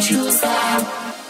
Choose love. you.